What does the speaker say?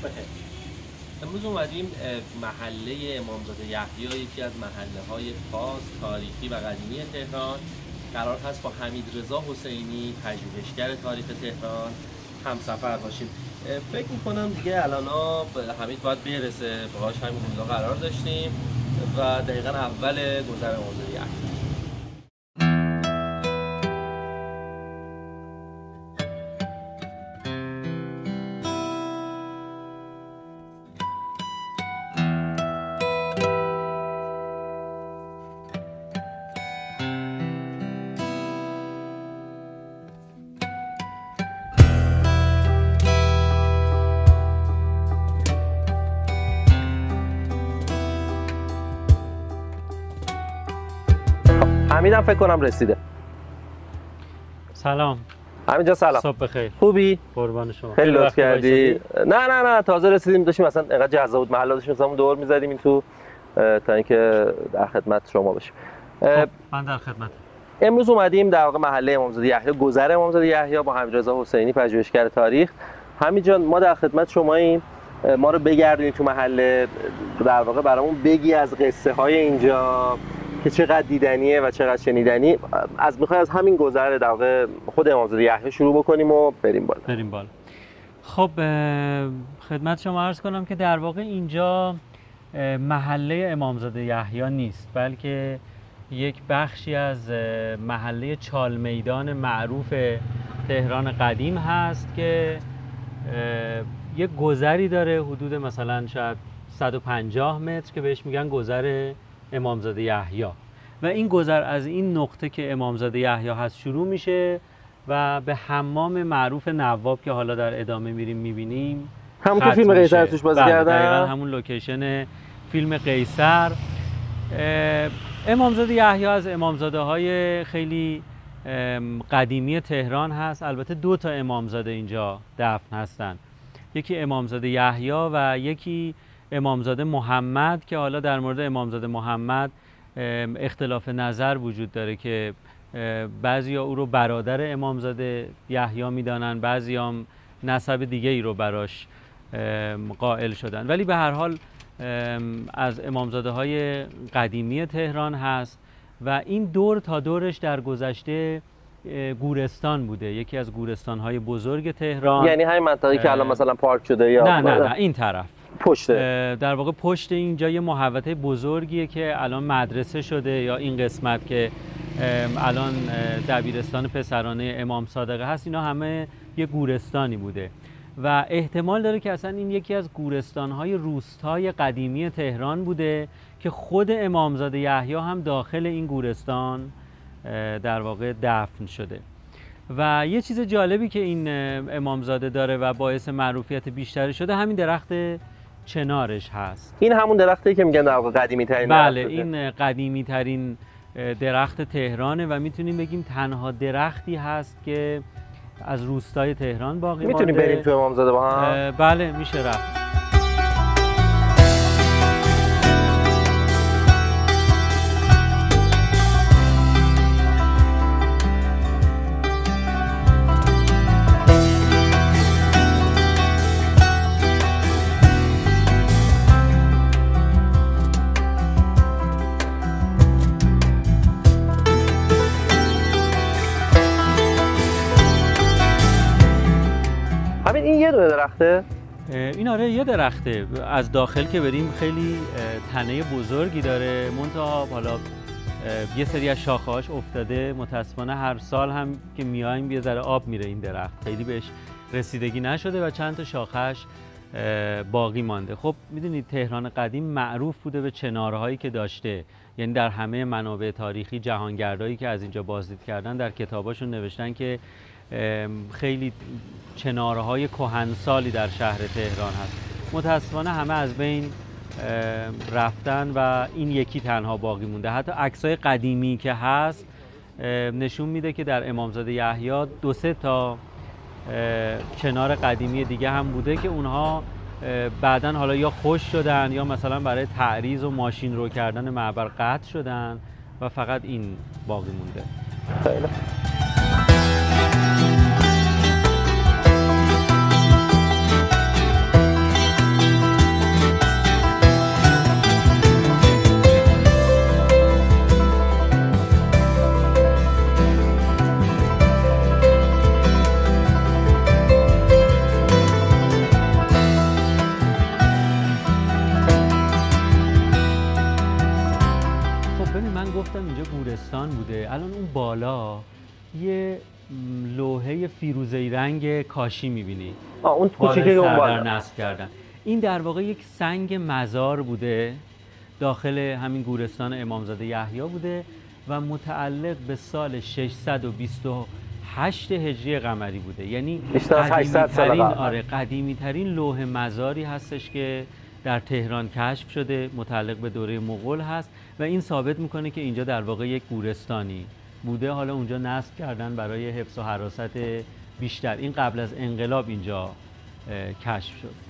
بخیر امروز اومدیم محله امامزاده یحیی یکی از محله های خاص تاریخی و قدیمی تهران. قرار هست با حمید رضا حسینی پژوهشگر تاریخ تهران هم سفر باشیم فکر می‌کنم دیگه الان حمید باید برسه. باهاش همین قرار داشتیم و دقیقا اول گذر امامزاده یحیی. حمیدم فکر کنم رسیده. سلام. همینجا سلام. صبح بخیر. خوبی؟ قربان شما. خیلی لطف کردی. نه نه نه تازه رسیدیم. داشتیم مثلا اینقدر جذاب بود. محل داشتیم مثلا دور می‌زدیم این تو تا اینکه در خدمت شما باشیم. خب من در خدمت امروز اومدیم در واقع محله امامزاده یحیی گذر امامزاده یحیی با حمیدرضا حسینی پژوهشگر تاریخ. همین جان ما در خدمت شماییم. ما رو بگردونید تو محله در واقع برامون بگی از قصه های اینجا. که چقدر دیدنیه و چقدر شنیدنی از می‌خوای از همین گذر در واقع خود امامزاده یحیی شروع بکنیم و بریم بالا. بریم بالا. خب خدمت شما عرض کنم که در واقع اینجا محله امامزاده یحیی نیست بلکه یک بخشی از محله چال میدان معروف تهران قدیم هست که یک گذری داره حدود مثلا شاید 150 متر که بهش میگن گذر امامزاده یحیی. و این گذر از این نقطه که امامزاده یحیی هست شروع میشه و به حمام معروف نواب که حالا در ادامه میریم می‌بینیم همون تو فیلم قیصر توش بازی کردن. دقیقا همون لوکیشن فیلم قیصر. امامزاده یحیی از امامزاده های خیلی قدیمی تهران هست. البته دو تا امامزاده اینجا دفن هستن. یکی امامزاده یحیی و یکی امامزاده محمد که حالا در مورد امامزاده محمد اختلاف نظر وجود داره که بعضی او رو برادر امامزاده یحیی می‌دانن بعضی هم نسب دیگه ای رو براش قائل شدن. ولی به هر حال از امامزاده های قدیمی تهران هست و این دور تا دورش در گذشته گورستان بوده. یکی از گورستان های بزرگ تهران. یعنی همین منطقه که الان مثلا پارک شده یا نه نه. نه این طرف. پشت در واقع پشت اینجا یه محوطه بزرگیه که الان مدرسه شده یا این قسمت که الان دبیرستان پسرانه امام صادقه هست اینا همه یه گورستانی بوده. و احتمال داره که اصلا این یکی از گورستانهای روستای قدیمی تهران بوده که خود امامزاده یحیی هم داخل این گورستان در واقع دفن شده. و یه چیز جالبی که این امامزاده داره و باعث معروفیت بیشتری شده همین درخت چنارش هست. این همون درختی که میگن در واقع قدیمی ترین بله این قدیمی ترین درخت تهرانه و می‌تونیم بگیم تنها درختی هست که از روستای تهران باقی مانده. می‌تونیم بریم تو امامزاده با هم؟ بله میشه رفت. این یه دونه درخته؟ این آره یه درخته. از داخل که بریم خیلی تنه بزرگی داره. منتها حالا یه سری از شاخه‌هاش افتاده. متاسفانه هر سال هم که میایم یه ذره آب میره این درخت. خیلی بهش رسیدگی نشده و چند تا شاخش باقی مانده. خب می‌دونید تهران قدیم معروف بوده به چنارهایی که داشته. یعنی در همه منابع تاریخی جهانگردایی که از اینجا بازدید کردن در کتاباشون نوشتن که خیلی چنارهای کهنسالی در شهر تهران هست. متاسفانه همه از بین رفتن و این یکی تنها باقی مونده. حتی عکسای قدیمی که هست نشون میده که در امامزاده یحیی دو سه تا چنار قدیمی دیگه هم بوده که اونها بعدا حالا یا خوش شدن یا مثلا برای تعریض و ماشین رو کردن معبر قطع شدن و فقط این باقی مونده. خیلی. من گفتم اینجا گورستان بوده. الان اون بالا یه لوحه فیروزه‌ای رنگ کاشی می‌بینی. اون کوچیکه اون بالا. نصب کردن. این در واقع یک سنگ مزار بوده. داخل همین گورستان امامزاده یحیی بوده و متعلق به سال 628 هجری قمری بوده. یعنی بیشتر از 800 سال آره قدیمی ترین لوح مزاری هستش که در تهران کشف شده متعلق به دوره مغول هست و این ثابت می‌کنه که اینجا در واقع یک گورستانی بوده. حالا اونجا نصب کردن برای حفظ و حراست بیشتر. این قبل از انقلاب اینجا کشف شد.